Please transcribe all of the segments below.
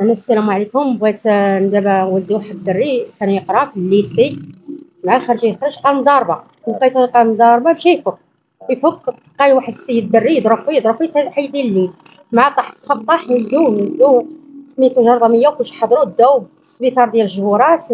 أنا السلام عليكم. بغيت آه، دابا ولدي واحد الدري كان يقرا في الليسي. مع خرج يخرج لقى مضاربه لقيتو لقى مضاربه مشى يفك. يفك. لقى واحد السيد دري يضرب فيه يضرب فيه يدير الليل مع طاح سخب طاح هزوه هزوه سميتو جرضميه وكلشي حضروا داو للسبيطار ديال الجبورات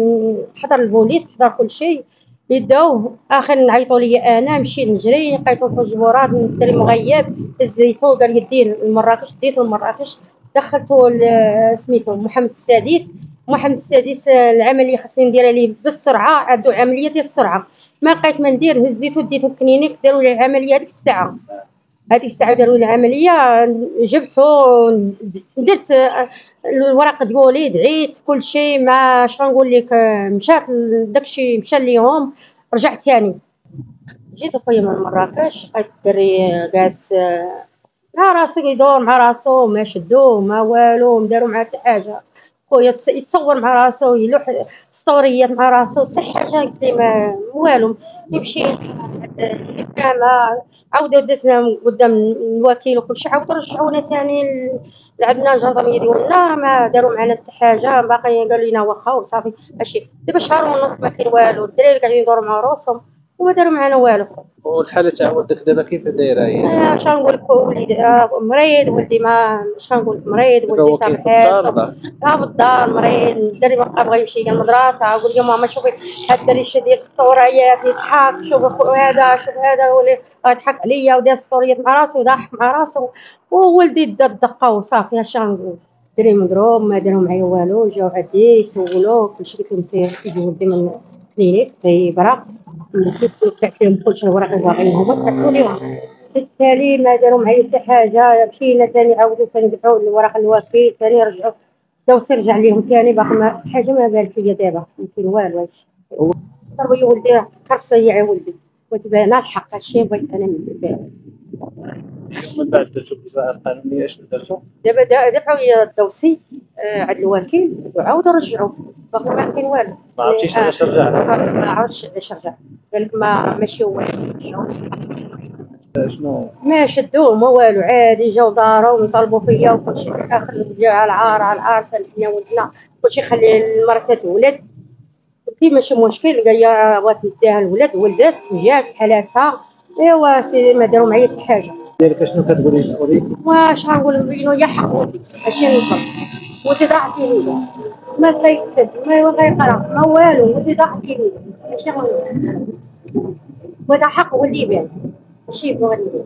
حضر البوليس حضر كلشي يداوه آخر نعيطوا ليا أنا مشيت نجري لقيتو في الجبورات الدري مغيب. هزيتو قال لي لمراكش ديتو لمراكش دخلتو ل- سميتو محمد السادس. محمد السادس آه، العملية خاصني نديرها ليه بالسرعة عندو عملية ديال السرعة. ما لقيت ما ندير هزيتو ديتو ال clinique داروا لي العملية هذيك الساعة. هذيك الساعة داروا لي العملية جبتو درت آه، الوراق ديالي دعيت كلشي ما اش غنقول لك آه، مشات داكشي مشى ليهم رجعت ثاني جيت أخويا من مراكش لقيت الدري جالس مع راسو يدور مع راسو ما شدوه ما والو ما داروا معاه حتى حاجة. خويا يتص- يتصور مع راسو يلوح ستوريات مع راسو حتى حاجة قلت ما والو. يمشي المحكمة عاودوا دزنا قدام الوكيل وكلشي عاودوا رجعونا تاني ل- لعبنا الجرضمية ديالنا ما داروا معنا حتى حاجة. باقي قالوا لنا واخا وصافي ماشي. دابا شهر ونص ما كاين والو الدراري قاعدين يدوروا مع روسهم وما داروا معنا والو. والحالة تاع ولدك دابا كيف دايرة هي؟ اش غنقول لك وليد آه، مريض ولدي ما اش غنقول لك؟ مريض ولدي صافي في ضعف؟ ها بالدار مريض. الدري بقى بغى يمشي للمدرسة قول لي ماما شوفي هاد الدري ديال السطوريات يضحك شوف هذا شوف هذا ولي يضحك عليا ودار السطوريات مع راسو وضحك مع راسو وولدي دا الدقة وصافي. اش غنقول الدري مضروب ما داروا معايا والو جاو عندي يسولوه كلشي قلت لهم فيه ولدي من الكلينيك في برا دفعت لهم كلشي الوراق اللي باغيين هما دفعتو ليهم بالتالي ما داروا معايا حتى حاجة. مشينا تاني عاودوا ثاني دفعوا الوراق الوكيل ثاني رجعوا. دوسي رجع ليهم ثاني باقي ما حاجة ما بانت ليا دابا. كاين والو. هادشي يا ولدي. خرصه يا ولدي. بها أنا الحق هادشي بغيت أنا ندير من بعد درتو الاجراءات القانونيه شنو درتو؟ دابا دا- دفعوا لي الدوسي آه، عند الوكيل. وعاودوا رجعوا. باقي ما كاين والو. ما عرفتيش علاش رجع ما عرفتش علاش رجع قال لك ما ماشي هو. رجعوا. شنو؟ ما شدوه ما والو عادي جاو دارهم وطلبوا فيا وكلشي في الآخر جا على العار على العار سالتنا ولدنا. كلشي خلي المرأة تولد. قلت ماشي مشكل قال لي بغات نديها الولد. ولدت جات حالاتها. ايوا سيدي ما داروا معايا حتى حاجة. ديالك شنو كتقولي؟ تقولي واش غنقول؟ بينو يا حق ولدي ماشي نطلب. ولدي ضاع فيني ما كيكتب ما غيقرا ما والو ولدي ضاع فيني. ماشي غنقول وهذا حق ولدي بان ماشي ندير